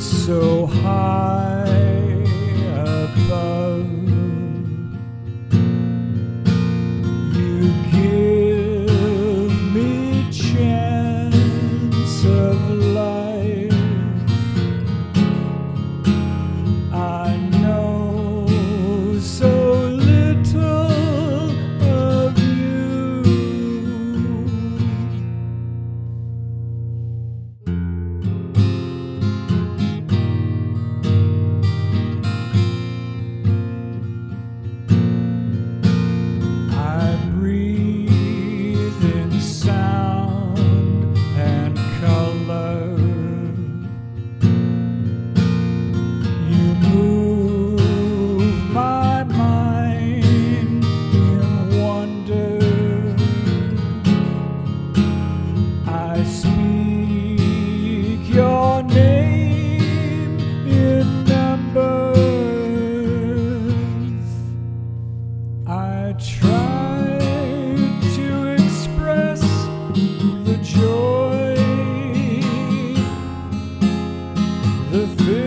so high. the fear.